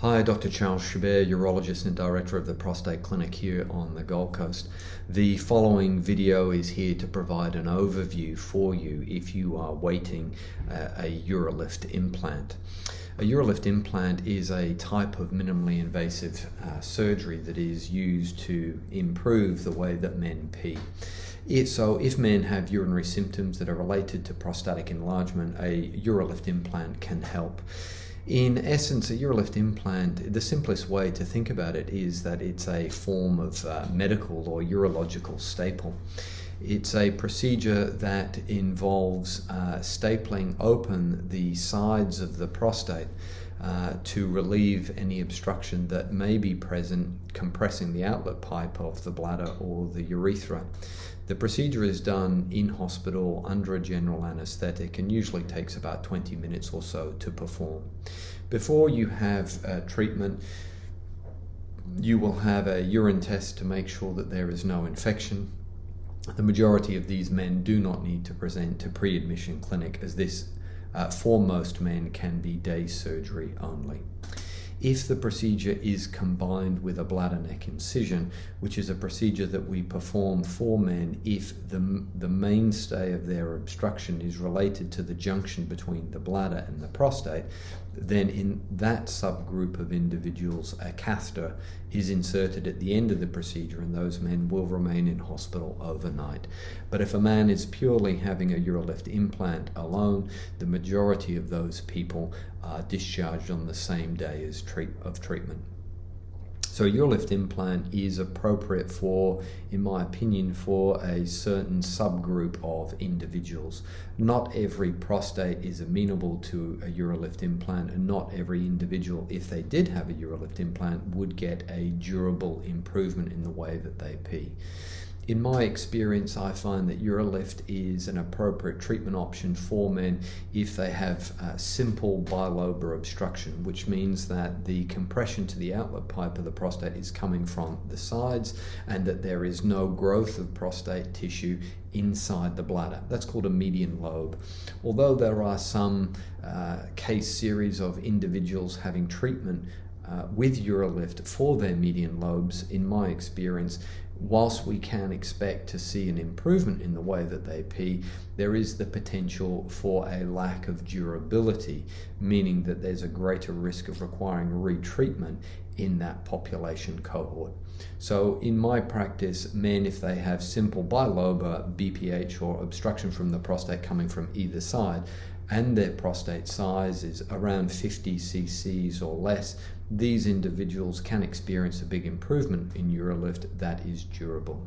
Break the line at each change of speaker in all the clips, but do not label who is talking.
Hi, Dr. Charles Chabert, urologist and director of the Prostate Clinic here on the Gold Coast. The following video is here to provide an overview for you if you are waiting uh, a Urolift implant. A Urolift implant is a type of minimally invasive uh, surgery that is used to improve the way that men pee. If, so, if men have urinary symptoms that are related to prostatic enlargement, a Urolift implant can help. In essence, a Urolift implant, the simplest way to think about it is that it's a form of uh, medical or urological staple. It's a procedure that involves uh, stapling open the sides of the prostate uh, to relieve any obstruction that may be present, compressing the outlet pipe of the bladder or the urethra. The procedure is done in hospital under a general anesthetic and usually takes about 20 minutes or so to perform. Before you have treatment, you will have a urine test to make sure that there is no infection. The majority of these men do not need to present to pre admission clinic, as this uh, for men can be day surgery only if the procedure is combined with a bladder neck incision, which is a procedure that we perform for men if the, the mainstay of their obstruction is related to the junction between the bladder and the prostate, then in that subgroup of individuals, a catheter is inserted at the end of the procedure, and those men will remain in hospital overnight. But if a man is purely having a Urolift implant alone, the majority of those people are discharged on the same day as treat, of treatment. So Urolift implant is appropriate for, in my opinion, for a certain subgroup of individuals. Not every prostate is amenable to a Urolift implant, and not every individual, if they did have a Urolift implant, would get a durable improvement in the way that they pee in my experience, I find that Urolift is an appropriate treatment option for men if they have simple bilobar obstruction, which means that the compression to the outlet pipe of the prostate is coming from the sides and that there is no growth of prostate tissue inside the bladder. That's called a median lobe. Although there are some uh, case series of individuals having treatment uh, with Urolift for their median lobes, in my experience, whilst we can expect to see an improvement in the way that they pee, there is the potential for a lack of durability, meaning that there's a greater risk of requiring retreatment in that population cohort. So, in my practice, men, if they have simple bilobar BPH or obstruction from the prostate coming from either side, and their prostate size is around 50 cc's or less, these individuals can experience a big improvement in Urolift that is durable.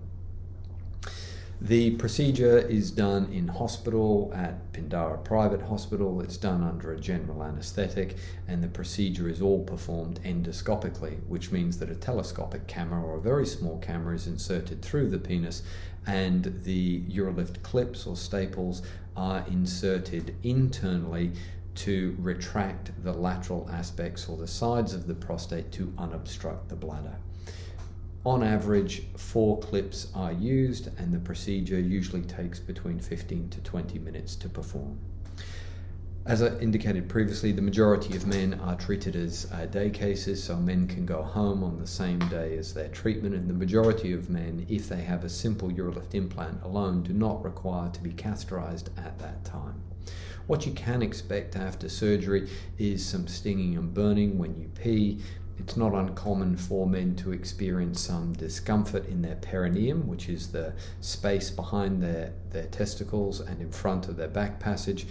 The procedure is done in hospital at Pindara Private Hospital. It's done under a general anaesthetic, and the procedure is all performed endoscopically, which means that a telescopic camera or a very small camera is inserted through the penis, and the Urolift clips or staples are inserted internally to retract the lateral aspects or the sides of the prostate to unobstruct the bladder. On average, four clips are used, and the procedure usually takes between 15 to 20 minutes to perform. As I indicated previously, the majority of men are treated as uh, day cases, so men can go home on the same day as their treatment, and the majority of men, if they have a simple Urolift implant alone, do not require to be catheterized at that time. What you can expect after surgery is some stinging and burning when you pee. It's not uncommon for men to experience some discomfort in their perineum, which is the space behind their, their testicles and in front of their back passage.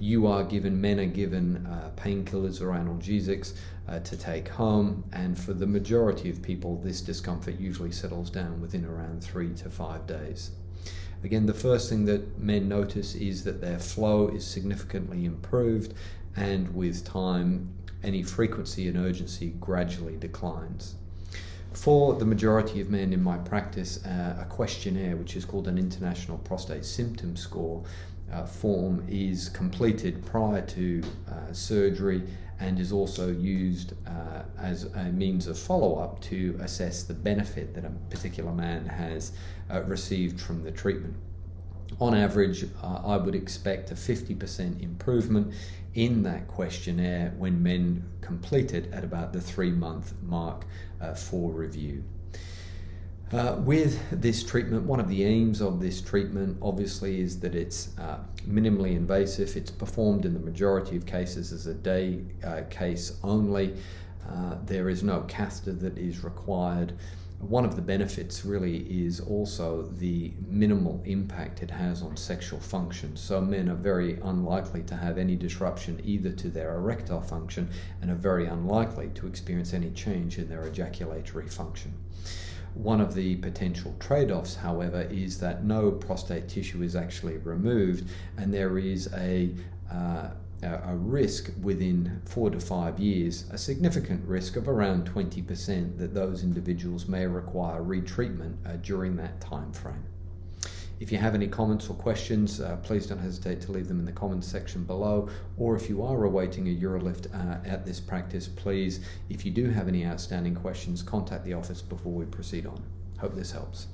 You are given, men are given uh, painkillers or analgesics uh, to take home, and for the majority of people, this discomfort usually settles down within around three to five days. Again, the first thing that men notice is that their flow is significantly improved, and with time, any frequency and urgency gradually declines. For the majority of men in my practice, uh, a questionnaire, which is called an International Prostate Symptom Score, uh, form is completed prior to uh, surgery and is also used uh, as a means of follow up to assess the benefit that a particular man has uh, received from the treatment. On average, uh, I would expect a 50% improvement in that questionnaire when men complete it at about the three month mark uh, for review. Uh, with this treatment, one of the aims of this treatment obviously is that it's uh, minimally invasive. It's performed in the majority of cases as a day uh, case only. Uh, there is no catheter that is required. One of the benefits really is also the minimal impact it has on sexual function. So, men are very unlikely to have any disruption either to their erectile function and are very unlikely to experience any change in their ejaculatory function. One of the potential trade offs, however, is that no prostate tissue is actually removed, and there is a uh, a risk within four to five years, a significant risk of around 20% that those individuals may require retreatment uh, during that time frame. If you have any comments or questions, uh, please don't hesitate to leave them in the comments section below. Or if you are awaiting a Urolift uh, at this practice, please, if you do have any outstanding questions, contact the office before we proceed on. Hope this helps.